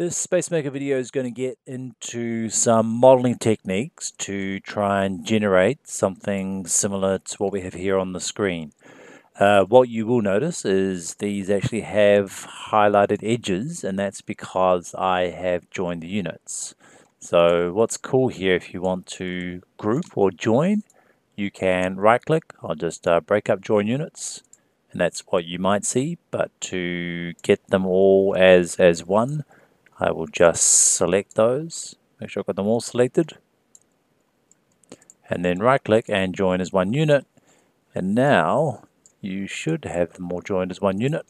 This SpaceMaker video is going to get into some modeling techniques to try and generate something similar to what we have here on the screen. Uh, what you will notice is these actually have highlighted edges and that's because I have joined the units. So what's cool here if you want to group or join you can right click, I'll just uh, break up join units and that's what you might see but to get them all as as one I will just select those, make sure I've got them all selected, and then right click and join as one unit. And now you should have them all joined as one unit.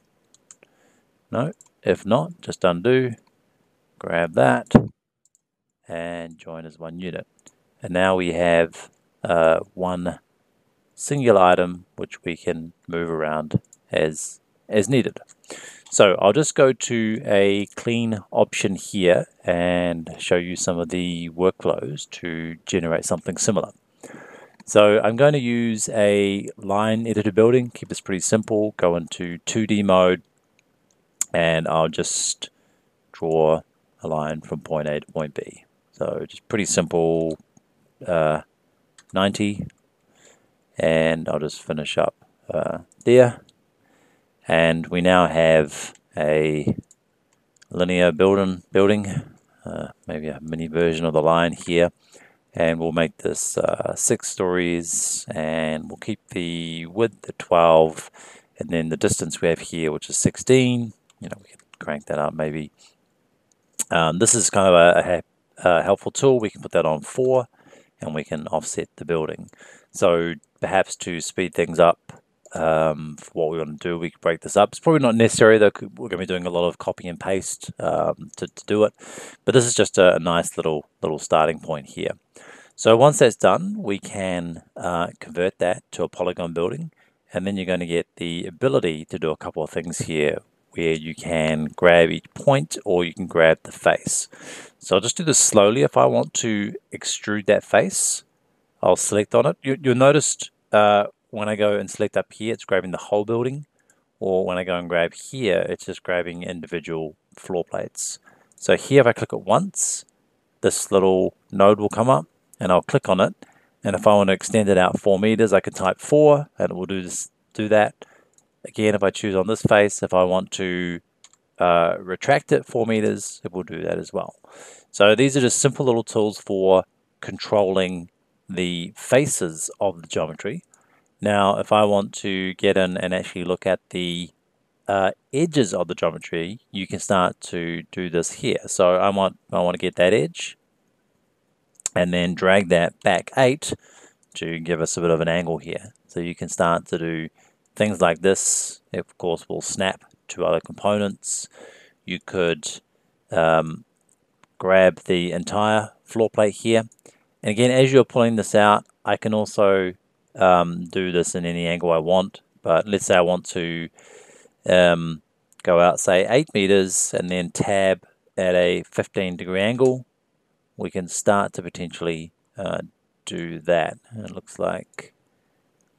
No, if not, just undo, grab that, and join as one unit. And now we have uh, one singular item which we can move around as as needed. So I'll just go to a clean option here and show you some of the workflows to generate something similar. So I'm going to use a line editor building, keep this pretty simple, go into 2D mode, and I'll just draw a line from point A to point B. So just pretty simple uh, 90, and I'll just finish up uh, there and we now have a linear building building uh, maybe a mini version of the line here. And we'll make this uh, six stories and we'll keep the width at 12 and then the distance we have here which is 16 you know we can crank that up maybe. Um, this is kind of a, a, a helpful tool. We can put that on 4 and we can offset the building. So perhaps to speed things up um, for what we want to do. We can break this up. It's probably not necessary though. We're going to be doing a lot of copy and paste um, to, to do it. But this is just a, a, nice little little starting point here. So once that's done, we can uh, convert that to a polygon building. And then you're going to get the ability to do a couple of things here where you can grab each point or you can grab the face. So I'll just do this slowly. If I want to extrude that face, I'll select on it. You, will notice uh, when I go and select up here, it's grabbing the whole building. Or when I go and grab here, it's just grabbing individual floor plates. So here, if I click it once, this little node will come up and I'll click on it. And if I want to extend it out four meters, I can type four and it will do this, do that. Again, if I choose on this face, if I want to uh, retract it four meters, it will do that as well. So these are just simple little tools for controlling the faces of the geometry. Now, if I want to get in and actually look at the uh, edges of the geometry, you can start to do this here. So I want, I want to get that edge and then drag that back 8 to give us a bit of an angle here. So you can start to do things like this. It, of course, will snap to other components. You could um, grab the entire floor plate here. And again, as you're pulling this out, I can also um, do this in any angle I want. But let's say I want to um, go out, say, 8 meters and then tab at a 15 degree angle. We can start to potentially uh, do that. And it looks like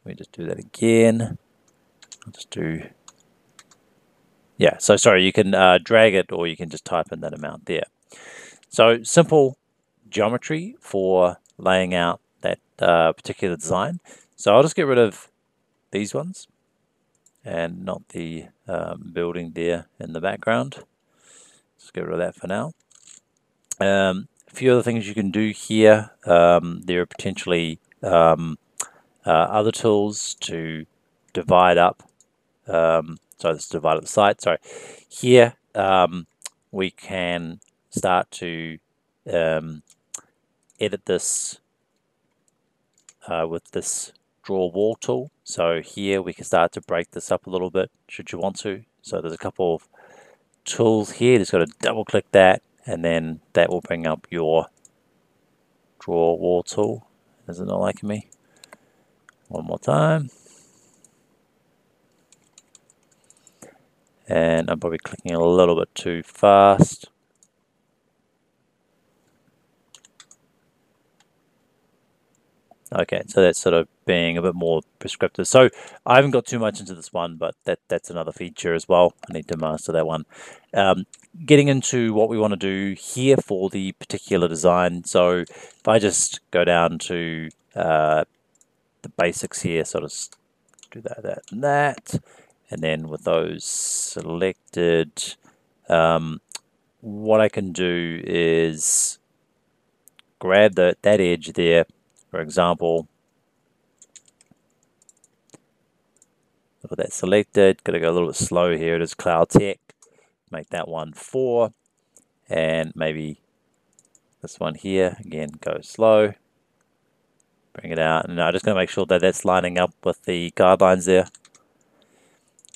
we just do that again. I'll just do yeah, so sorry, you can uh, drag it or you can just type in that amount there. So simple geometry for laying out that uh, particular design. So I'll just get rid of these ones and not the um, building there in the background. Just get rid of that for now. Um, a few other things you can do here. Um, there are potentially um, uh, other tools to divide up. Um, so let's divide up the site. Sorry. Here um, we can start to edit this uh, with this draw wall tool. So here we can start to break this up a little bit should you want to. So there's a couple of tools here. Just got to double click that and then that will bring up your draw wall tool. Is it not liking me? One more time. And I'm probably clicking a little bit too fast. Okay, so that's sort of being a bit more prescriptive. So I haven't got too much into this one, but that that's another feature as well. I need to master that one. Um, getting into what we want to do here for the particular design. So if I just go down to uh, the basics here, sort of do that, that, and that, and then with those selected, um, what I can do is grab the, that edge there for example, with that selected, got to go a little bit slow here. It is Cloud Tech. Make that one 4. And maybe this one here, again, go slow. Bring it out. And I'm just to make sure that that's lining up with the guidelines there.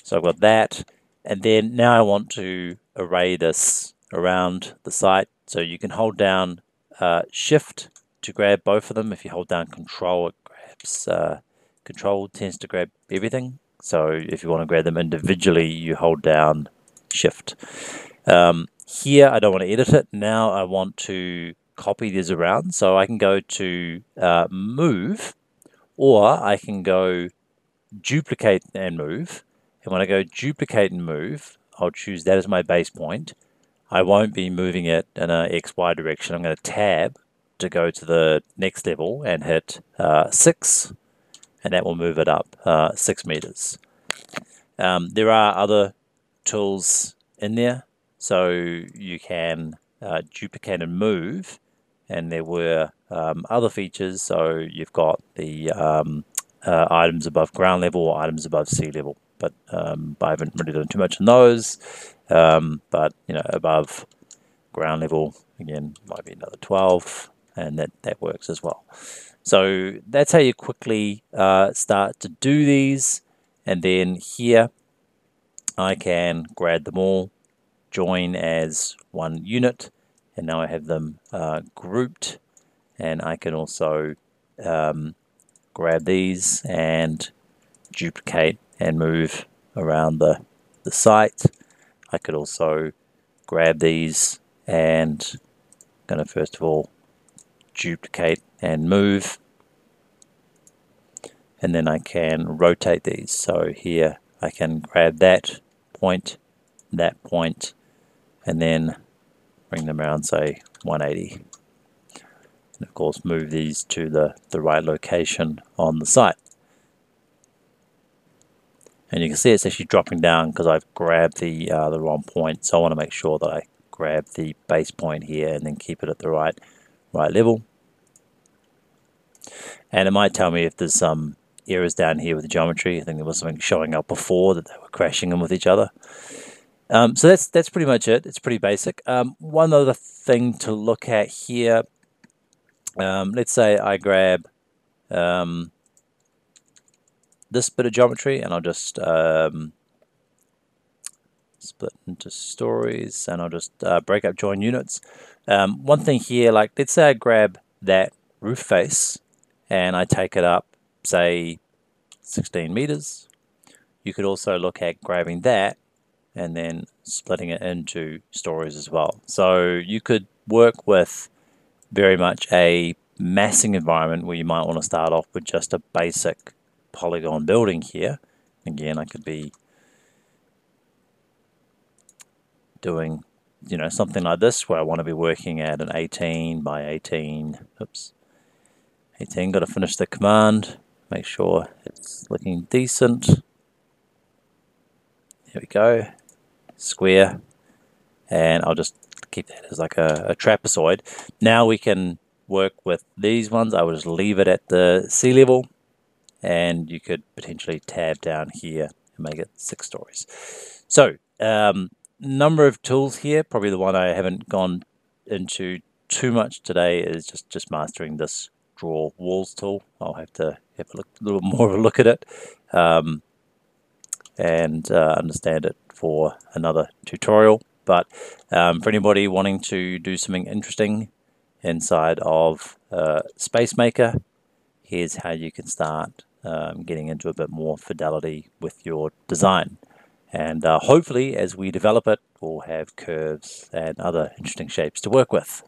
So I've got that. And then now I want to array this around the site. So you can hold down uh, Shift to grab both of them. If you hold down control, it grabs, uh, control tends to grab everything. So if you want to grab them individually, you hold down shift. Um, here, I don't want to edit it. Now I want to copy these around. So I can go to uh, move, or I can go duplicate and move. And when I go duplicate and move, I'll choose that as my base point. I won't be moving it in a XY direction. I'm going to tab to go to the next level and hit uh, 6 and that will move it up uh, 6 meters. Um, there are other tools in there. So you can uh, duplicate and move and there were um, other features. So you've got the um, uh, items above ground level or items above sea level. But um, I haven't really done too much on those. Um, but you know above ground level again might be another 12 and that, that works as well. So that's how you quickly uh, start to do these. And then here I can grab them all, join as one unit, and now I have them uh, grouped. And I can also um, grab these and duplicate and move around the, the site. I could also grab these and going to first of all duplicate and move. And then I can rotate these. So here I can grab that point that point and then bring them around say 180 and of course move these to the the right location on the site. And you can see it's actually dropping down because I've grabbed the uh, the wrong point. So I want to make sure that I grab the base point here and then keep it at the right right level. And it might tell me if there's some errors down here with the geometry. I think there was something showing up before that they were crashing in with each other. Um, so that's that's pretty much it. It's pretty basic. Um, one other thing to look at here. Um, let's say I grab um, this bit of geometry and I'll just um, split into stories and I'll just uh, break up join units. Um, one thing here, like let's say I grab that roof face and I take it up, say 16 meters. You could also look at grabbing that and then splitting it into stories as well. So you could work with very much a massing environment where you might want to start off with just a basic polygon building here. Again, I could be doing you know something like this where I want to be working at an 18 by 18 oops 18 got to finish the command make sure it's looking decent. Here we go square and I'll just keep that as like a, a trapezoid. Now we can work with these ones. I will just leave it at the sea level and you could potentially tab down here and make it six stories. So um, number of tools here. Probably the one I haven't gone into too much today is just, just mastering this draw walls tool. I'll have to have a, look, a little more of a look at it um, and uh, understand it for another tutorial. But um, for anybody wanting to do something interesting inside of uh, SpaceMaker, here's how you can start um, getting into a bit more fidelity with your design. And uh, hopefully, as we develop it, we'll have curves and other interesting shapes to work with.